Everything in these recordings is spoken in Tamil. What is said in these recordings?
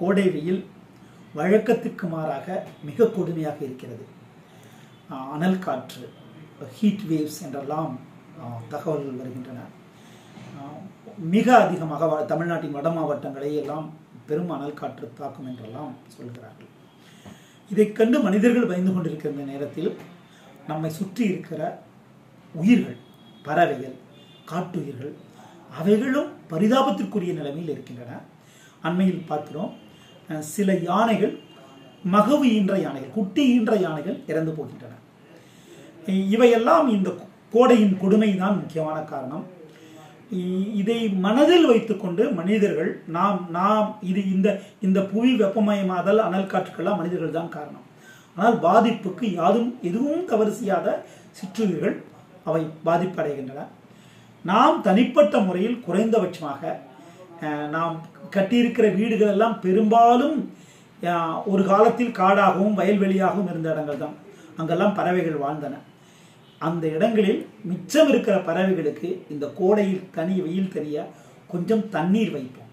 கோடை வெயில் வழக்கத்திற்கு மாறாக மிக கொடுமையாக இருக்கிறது. அனல் காற்று ஹீட் வேவ்ஸ் என்றெல்லாம் தகவல்கள் வருகின்றன. மிக அதிகமாக தமிழ்நாட்டின் வட மாவட்டங்களை எல்லாம் பெரும் அனல் காற்று தாக்கும் என்றெல்லாம் சொல்கிறார்கள். இதை கண்டு மனிதர்கள் பயந்து கொண்டிருக்கிற நேரத்தில் நம்மை சுற்றி இருக்கிற உயிர்கள் பறவைகள் காட்டுயிர்கள் அவைகளும் பரிதாபத்திற்குரிய நிலைமையில் இருக்கின்றன. அண்மையில் பார்க்கிறோம் சில யானைகள் மகவு ஈன்ற யானைகள் குட்டி ஈன்ற யானைகள் இறந்து போகின்றன. இவையெல்லாம் இந்த கோடையின் கொடுமை தான் முக்கியமான காரணம். இ- இதை மனதில் வைத்துக்கொண்டு மனிதர்கள் நாம் நாம் இது இந்த இந்த புவி வெப்பமயமாதல் அனல் காற்றுக்கெல்லாம் மனிதர்கள் தான் காரணம். ஆனால் பாதிப்புக்கு யாதும் எதுவும் தவறு செய்யாத சிற்றுயிர்கள் அவை பாதிப்படைகின்றன. நாம் தனிப்பட்ட முறையில் குறைந்தபட்சமாக நாம் கட்டியிருக்கிற வீடுகள் எல்லாம் பெரும்பாலும் ஒரு காலத்தில் காடாகவும் வயல்வெளியாகவும் இருந்த இடங்கள் தான். அங்கெல்லாம் பறவைகள் வாழ்ந்தன. அந்த இடங்களில் மிச்சம் இருக்கிற பறவைகளுக்கு இந்த கோடையில் தனி வெயில் தெரிய கொஞ்சம் தண்ணீர் வைப்போம்.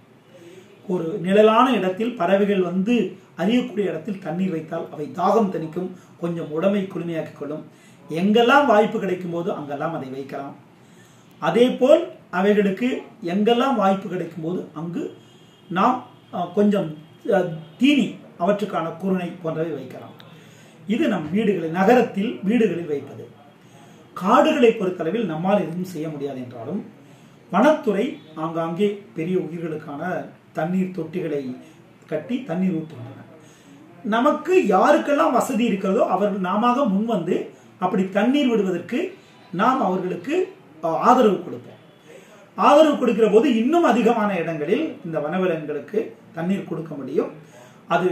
ஒரு நிழலான இடத்தில் பறவைகள் வந்து அறியக்கூடிய இடத்தில் தண்ணீர் வைத்தால் அவை தாகம் தணிக்கும் கொஞ்சம் உடமை குளுமையாக்கிக் கொள்ளும். எங்கெல்லாம் வாய்ப்பு கிடைக்கும் போது அங்கெல்லாம் அதை வைக்கலாம். அதே போல் அவைகளுக்கு எங்கெல்லாம் வாய்ப்பு கிடைக்கும் போது அங்கு நாம் கொஞ்சம் தீனி அவற்றுக்கான குருணை போன்றவை வைக்கலாம். இது நம் வீடுகளில் நகரத்தில் வீடுகளில் வைப்பது. காடுகளை பொறுத்தளவில் நம்மால் எதுவும் செய்ய முடியாது என்றாலும் வனத்துறை ஆங்காங்கே பெரிய உயிர்களுக்கான தண்ணீர் தொட்டிகளை கட்டி தண்ணீர் ஊற்றுகின்றன. நமக்கு யாருக்கெல்லாம் வசதி இருக்கிறதோ அவர்கள் நாம முன் வந்து அப்படி தண்ணீர் விடுவதற்கு நாம் அவர்களுக்கு ஆதரவு கொடுப்போம். ஆதரவு கொடுக்கிற போது இன்னும் அதிகமான இடங்களில் இந்த வனவிலங்குகளுக்கு தண்ணீர் கொடுக்க முடியும். அது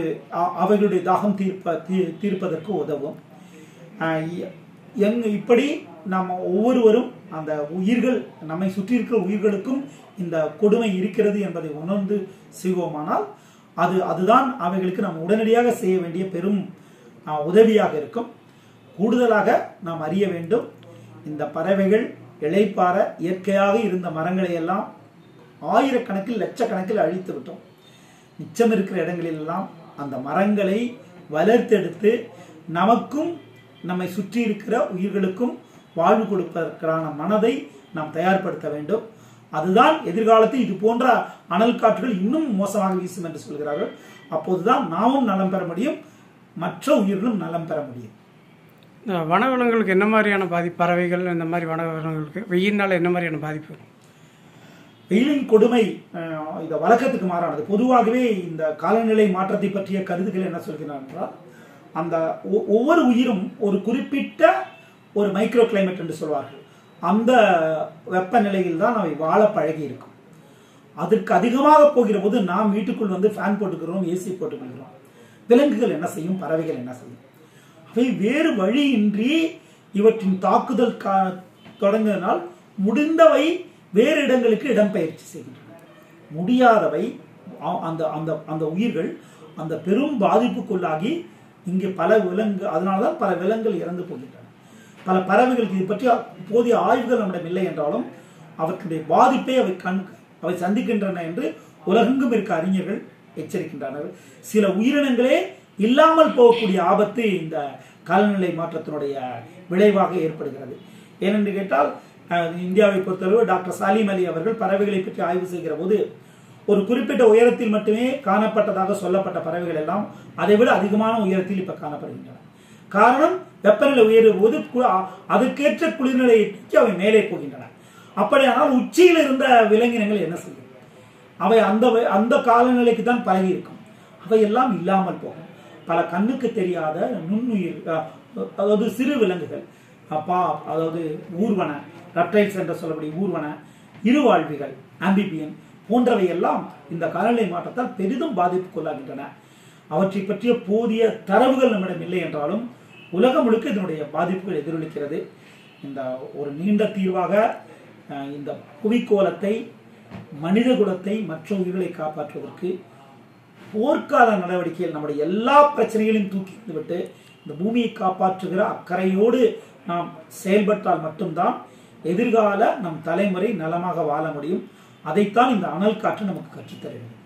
அவைகளுடைய தாகம் தீர்ப்ப தீர்ப்பதற்கு உதவும். எங் இப்படி நம்ம ஒவ்வொருவரும் அந்த உயிர்கள் நம்மை சுற்றி இருக்கிற உயிர்களுக்கும் இந்த கொடுமை இருக்கிறது என்பதை உணர்ந்து செய்வோமானால் அது அதுதான் அவைகளுக்கு நாம் உடனடியாக செய்ய வேண்டிய பெரும் உதவியாக இருக்கும். கூடுதலாக நாம் அறிய வேண்டும் இந்த பறவைகள் இளைப்பாற இயற்கையாக இருந்த மரங்களை எல்லாம் ஆயிரக்கணக்கில் லட்சக்கணக்கில் அழித்து விட்டோம். மிச்சம் இருக்கிற இடங்களிலெல்லாம் அந்த மரங்களை வளர்த்தெடுத்து நமக்கும் நம்மை சுற்றி இருக்கிற உயிர்களுக்கும் வாழ்வு கொடுப்பதற்கான மனதை நாம் தயார்படுத்த வேண்டும். அதுதான் எதிர்காலத்தில் இது போன்ற அனல் காற்றுகள் இன்னும் மோசமாக வீசும் என்று சொல்கிறார்கள். அப்போதுதான் நாமும் நலம் பெற முடியும் மற்ற உயிர்களும் நலம் பெற முடியும். இந்த வனவிலங்குகளுக்கு என்ன மாதிரியான பாதிப்பு? பறவைகள் இந்த மாதிரி வனவிலங்குகளுக்கு வெயில்னால என்ன மாதிரியான பாதிப்பு? வெயிலின் கொடுமை இந்த வழக்கத்துக்கு மாறானது. பொதுவாகவே இந்த காலநிலை மாற்றத்தை பற்றிய கருத்துக்கள் என்ன சொல்கிறார் என்றால் அந்த ஒ- ஒவ்வொரு உயிரும் ஒரு குறிப்பிட்ட ஒரு மைக்ரோ கிளைமேட் என்று சொல்வார்கள். அந்த வெப்பநிலையில் தான் அவை வாழ பழகி இருக்கும். அதற்கு அதிகமாக போகிற போது நாம் வீட்டுக்குள் வந்து ஃபேன் போட்டுக்கிறோம் ஏசி போட்டுக்கொள்கிறோம் விலங்குகள் என்ன செய்யும்? பறவைகள் என்ன செய்யும்? அவை வேறு வழியின்றி இவற்றின் தாக்குதல் கா- தொடங்கினால் முடிந்தவை வேறு இடங்களுக்கு இடம்பெயர்ச்சி செய்கின்றன. முடியாதவை அ- அந்த அந்த அந்த உயிர்கள் அந்த பெரும் பாதிப்புக்குள்ளாகி இங்கே பல விலங்கு அதனால்தான் பல விலங்குகள் இறந்து போகின்றன. பல பறவைகளுக்கு இது பற்றி போதிய ஆய்வுகள் நம்மிடம் இல்லை என்றாலும் அவற்றுடைய பாதிப்பை அவை கண் அவை சந்திக்கின்றன என்று உலகெங்கும் இருக்க அறிஞர்கள் எச்சரிக்கின்றனர். சில உயிரினங்களே இல்லாமல் போகக்கூடிய ஆபத்து இந்த காலநிலை மாற்றத்தினுடைய விளைவாக ஏற்படுகிறது. ஏனென்று கேட்டால் இந்தியாவை பொறுத்தளவு டாக்டர் சாலிம் அலி அவர்கள் பறவைகளை பற்றி ஆய்வு செய்கிற போது ஒரு குறிப்பிட்ட உயரத்தில் மட்டுமே காணப்பட்டதாக சொல்லப்பட்ட பறவைகள் எல்லாம் அதைவிட அதிகமான உயரத்தில் இப்ப காணப்படுகின்றன. காரணம் வெப்பநிலை உயரும் போது கு- குளிர்நிலையை நோக்கி அவை மேலே போகின்றன. அப்படியானால் உச்சியில் இருந்த விலங்கினங்கள் என்ன செய்யும்? அவை அந்த அந்த காலநிலைக்கு தான் பழகி இருக்கும் அவையெல்லாம் இல்லாமல் போகும். பல கண்ணுக்கு தெரியாத நுண்ணுயிர் அதாவது சிறு விலங்குகள். அப்பா அதாவது ஊர்வன ரெப்டைல்ஸ் என்று சொல்லக்கூடிய ஊர்வன இருவாழ்விகள் ஆம்பிபியன் போன்றவை எல்லாம் இந்த காலநிலை மாற்றத்தால் பெரிதும் பாதிப்புக்குள்ளாகின்றன. அவற்றை பற்றிய போதிய தரவுகள் நம்மிடம் இல்லை என்றாலும் உலகம் முழுக்க இதனுடைய பாதிப்புகள் எதிரொலிக்கிறது. இந்த ஒரு நீண்ட தீர்வாக இந்த புவிக்கோலத்தை மனித குலத்தை மற்ற உயிர்களை காப்பாற்றுவதற்கு போர்க்கால நடவடிக்கையில் நம்முடைய எல்லா பிரச்சனைகளையும் தூக்கி விட்டு இந்த பூமியை காப்பாற்றுகிற அக்கறையோடு நாம் செயல்பட்டால் மட்டும்தான் எதிர்கால நம் தலைமுறை நலமாக வாழ முடியும். அதைத்தான் இந்த அனல் காற்று நமக்கு கற்றுத்தருகிறது.